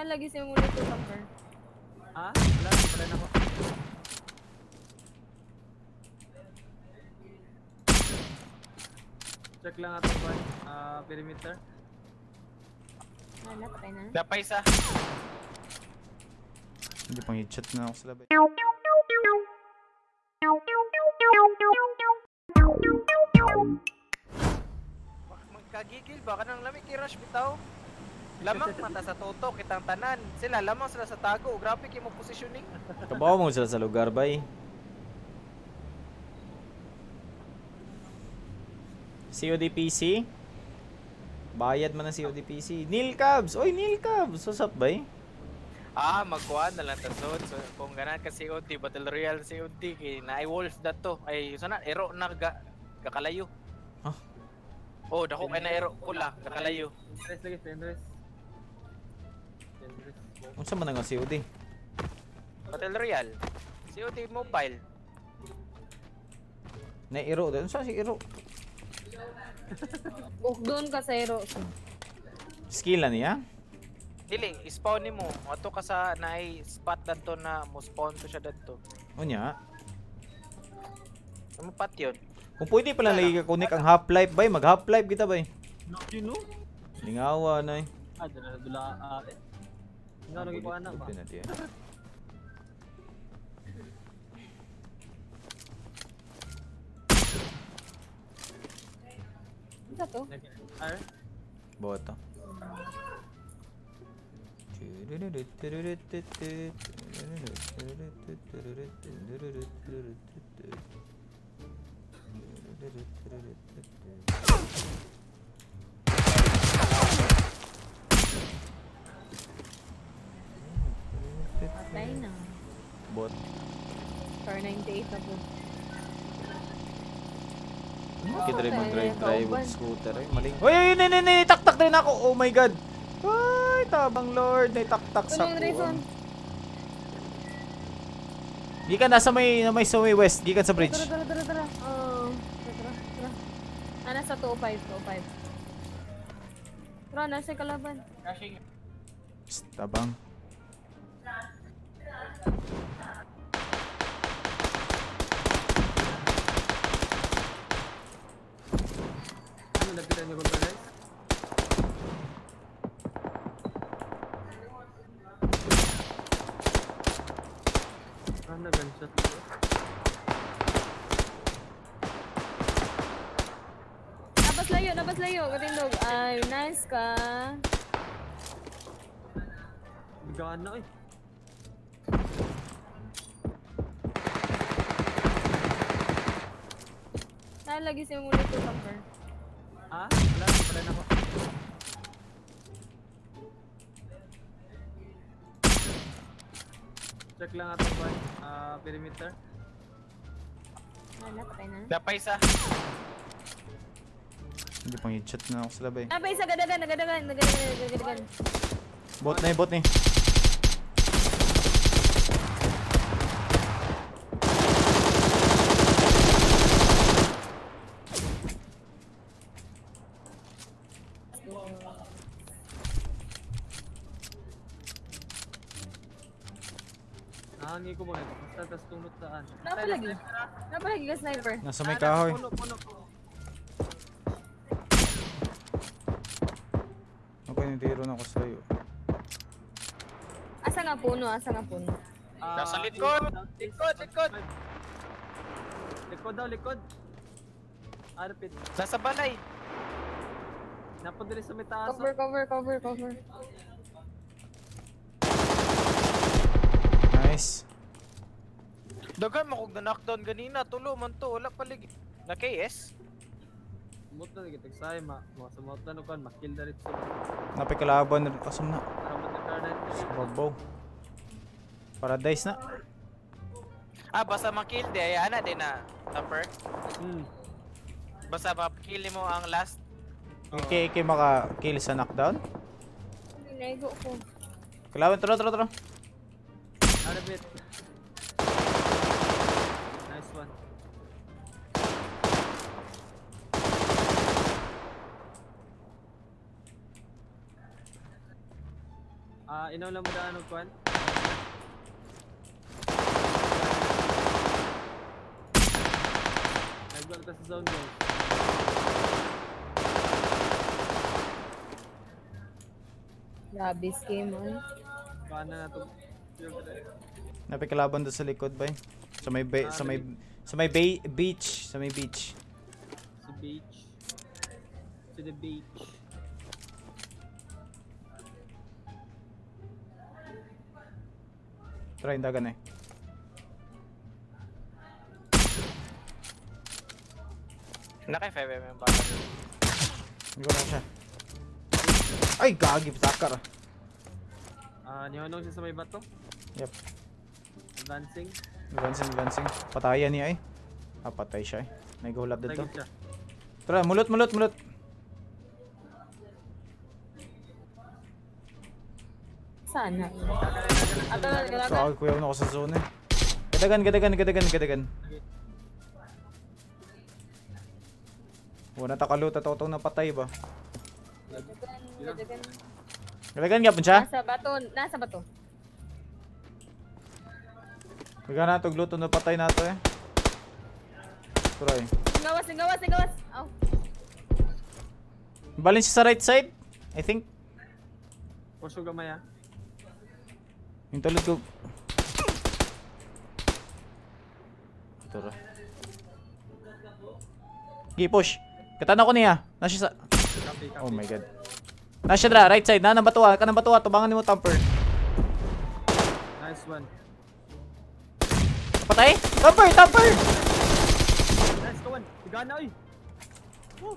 Saan lagi siya muna ito, Tamper? Ha? Wala, pala na ako. Check lang ato ba? Ah, perimeter. Wala, patay na. Dapay sa. Hindi pang headshot na ako sa labay. Magkagigil ba ka nang lamig i-rush bitaw? Lamang mata sa toto kitang tanan. Sila lamang sila sa tago. Grabe kay mo positioning. Kabaw mo sila sa lugar bay. COD PC? Bayad man ng COD PC. Neil Cubs! Oy, Neil Cubs! What's up, bay? Ah, magkuhan na lang tasod. So, kung ganan ka COD, Battle Royale COD, kay na ay wolf dato. Ay, sana, ero na ga, kakalayo. Ah. Oh, dako kay na ero pula, kakalayo. Stress lagi, stress. Unsa man nga COD? Battle Royale. COD mobile. Na Iro. Unsa si Iro? Doon ka sa hero. Skill na niya? Dili, spawn ni mo. Ato ka sa naay spot dadto na mo spawn to siya dadto. Unya. Ano pat yun? Kung pwede pala lagi ka connect ang Half-Life bay, mag Half-Life kita bay. No, you know? Lingawa na eh. Ah, dala dula ah. eh. Nga lagi ko anak ba? Buti na tiyan. Ano to? Ar. Boto. 98 na po. Kita rin mag-drive Okay, drive kauban. with scooter eh. Maling. Uy, uy, nay, nay, nay, taktak din ako. Oh my god. Ay, tabang lord, nay taktak sa Ano kuwan. Gikan nasa may may sa may west, gikan sa bridge. Tara, tara, tara, tara. Oh, tara, tara, tara. Ah, nasa 205, 205. Tara, nasa kalaban. Psst, tabang. Ano lapitan niyo controller? Ah, na gunshot ko. Nabas layo, nabas layo. Katindog. Ay, nice ka. Gana eh. Saan lagi siya muna ito, Tamper? Ha? Wala, pala na ako. Check lang ato ba? Ah, perimeter. Wala, patay na. Dapay sa. Hindi pang headshot na ako sa labay. Ah, pa isa, gadagan, nagadagan, nagadagan, nagadagan. Bot na eh, bot na eh. Nahangi ko muna ito. Basta tas tunot saan. Napalagi. Napalagi ka, sniper. Nasa may kahoy. Puno, puno. Okay, nitiro na ako sa'yo. Asa nga puno, asa nga puno. Ah, Nasa likod! Likod, likod! Likod daw, likod. Arpit. Nasa balay. Napadali sa may taas. Cover, cover, cover, cover. Nice. Dagan mo kung na-knockdown ganina. Tulo man to. Wala palig. Na KS? Mutan lagi tagsay ma. Mga kan makill na sa. Napikalaban na kasam na. Taraman na karnet. Sa babaw. Paradise na. Ah, basta makill di. Ay, ana din na. Tupper. Hmm. Basta makill mo ang last. Iki, iki maka-kill sa knockdown. Nego ko. Kalaban, tro, tro, tro. Arpit. Nice one. Ah, inaw lang mo daan ng kwan. Nagwala ta sa zone guys. Grabe scheme, man. Kuhaan na nato. Napikalaban doon sa likod ba Sa may ba- sa may sa may bay- beach, sa may beach. Sa beach. To the beach. Try yung dagan eh. Naka 5mm ba? Hindi ko na siya. Ay, gagi, sakar. Ah, nihonong siya sa may bato. Yep. Advancing. Advancing, advancing. Patayan niya eh. Ah, patay siya eh. May gulab dito. Tara, mulot, mulot, mulot. Saan na? Ato na, galagan. Kaya kuya ako sa zone eh. Gadagan, gadagan, gadagan, gadagan. Wala ta kaluta to itong napatay ba? Galagan, galagan. Gyapon siya. Nasa bato, nasa bato. Gadagan na to gluto napatay na to eh. Try. Singawas, singawas, singawas. Aw. Balin siya sa right side. I think. Yung gamay ah. Yung tulad ko. Ito ra. Gi push. Katana ko niya. Nasa sa Copy, copy. Oh my god. Nasa dra right side na nang batuwa, kanang batuwa tubangan nimo tamper. Nice one. Patay? Tamper, tamper. Nice, kawan. Tigana, oy. Woo.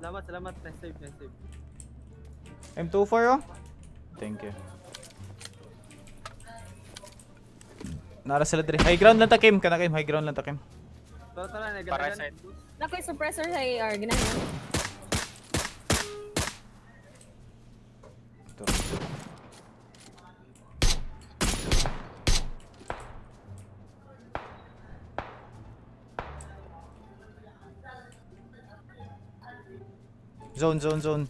Salamat, salamat. Nice save, nice save. M24 oh. Thank you. Nara sila dre. High ground lang ta Kim, kana Kim, high ground lang ta Kim. Tara, tara, Para side. Naku, yung suppressor sa AR. Ginahan. Zone, zone, zone.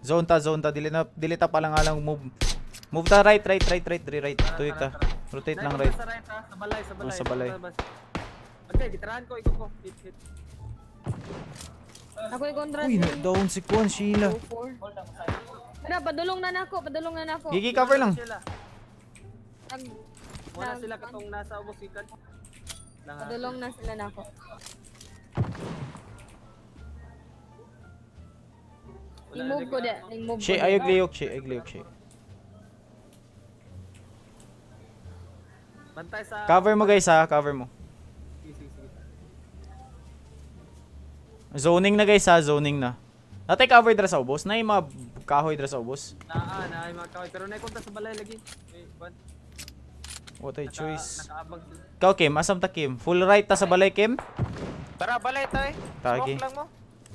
Zone ta, zone ta. Dili na, dili ta pala nga lang move. Move ta right, right, right, right, right, right. Tuyik ta. Rotate lang right. Sa right, ha? Sa balay, sa balay. sa balay. Okay, gitarahan ko, ikaw ko. Hit, hit. Ako yung kontra. Uy, down si Kwan, Sheila. 2-4. Ano, padulong na nako, padulong na nako. Gigi cover lang. Nag, Wala sila katong nasa ubos ikan. Lang ha. Padulong na sila nako. Wala Ning move na ko nag- de, ning move ko. Shay, de. ayog liyok, Shay, ayog liyok, Shay. Bantay sa... Cover mo guys ha, cover mo. Zoning na guys ha, zoning na. Natay cover dra sa ubos, na yung mga kahoy dra sa ubos. Naa, naa, yung mga kaway. Pero naikunta sa balay lagi. Juan. What a choice. Ikaw Kim, asam ta Kim? Full right ta sa balay Kim? Tara, balay tayo. Tagi. Smoke lang mo.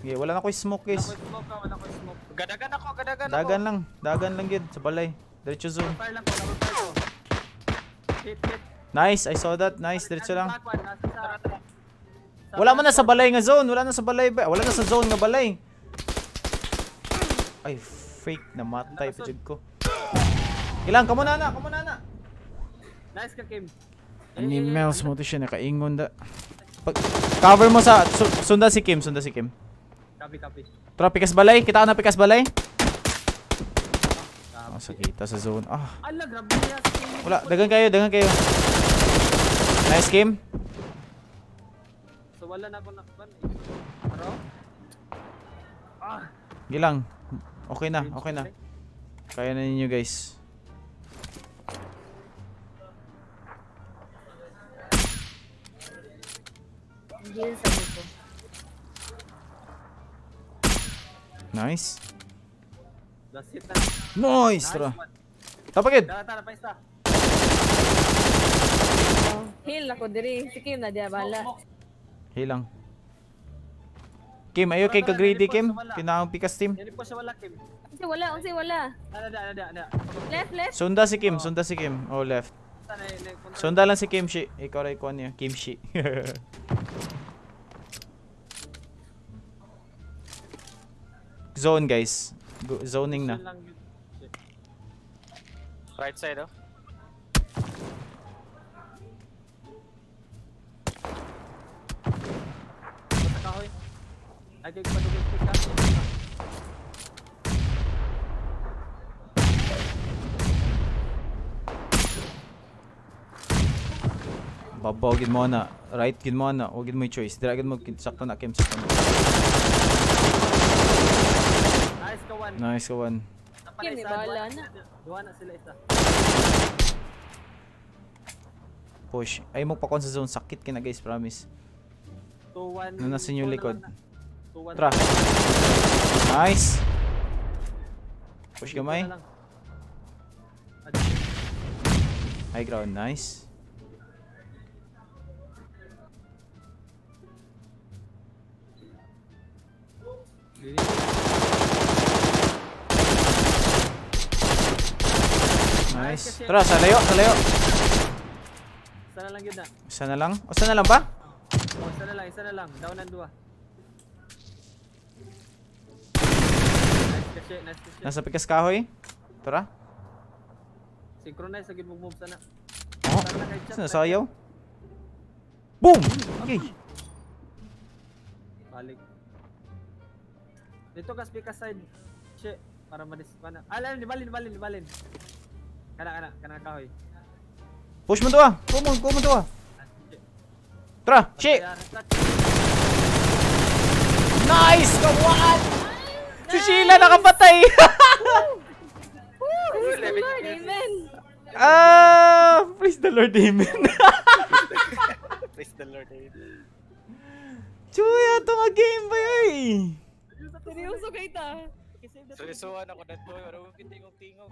Okay, wala na ko smoke Wala guys. ko smoke wala ko smoke. Gadagan ako, gadagan ako. Dagan lang, dagan lang yun sa balay. Diretso zone. Fire lang ko, fire ko. Hit, hit. Nice, I saw that. Nice, diretso lang. Wala man na sa balay nga zone, wala na sa balay ba? Wala na sa zone nga balay. Ay, fake namatay pa jud ko. Ilang, kamo na na, kamo na na. Nice ka, Kim. Ani Mels mo to siya nakaingon da. Pag cover mo sa su, sunda si Kim, sunda si Kim. Copy, copy. Tara pikas balay, kita ka na pikas balay. Ah, sa kita sa zone. Ah, Ala, grabe niya. wala, dagan kayo, dagan kayo. Nice Kim. So, wala na ako nakban. Pero? Ah! Gilang. Okay na, okay na. Kaya na ninyo guys. Hindi sa dito. Nice. Na. Nice. Tapagid. Tara, tara, paisa. Oh, heal ako diri. Si Kim na diya bala. Hilang. Kim, ayo kay ka greedy Kim. Kinahang pikas team. Yan po siya wala, Kim. Unsi wala, unsi wala. Ano, ano, ano, ano. Left, left. Sunda si Kim, sunda si Kim. Oh, left. Sunda lang si Kim Shi. Ikaw ray ko niya, Kim Zone guys. Go- zoning na. Right side oh. Kahoy. Ay, kay padugay ka. Babaw gid mo na. Right gid mo na. Huwag gid mo choice. Dira gid mo sakto na kim sakto. na. Nice. Tapa Kim, bahala na. Duwa na sila isa. Push. Ay mo pa kon sa zone sakit kina guys, promise. 2-1. Ano nasa inyong likod? 2-1. Tra. Nice. Push gamay. High ground, nice. Nice. Tara, sa layo, sa layo. Sana lang yun na. Isa na lang? O, isa na lang ba? Oh, isa na lang, isa na lang. Down ang dua. Nice kasi, nice kasi. Nasa pikas kahoy. Tara. Synchronize, sagid mo move sana. Oh, na kay chat, isa na sayaw. Boom! Okay. Balik. Dito ka speaker side. Che, para madis pana. Ah, lan, libalin, libalin, libalin. Kana, kana, kana kahoy. Push mo to ah. Go mo, go mo to ah. Che. Tara, shit! Nice! Kawan! Si Sheila nakapatay! Praise the Lord, amen. ah! Praise the Lord, amen. Praise the Lord. eh. Chuya, ito nga game ba eh? Seryoso kay ta. Okay, save the So isuan ako na to, wala ko kitingog-tingog.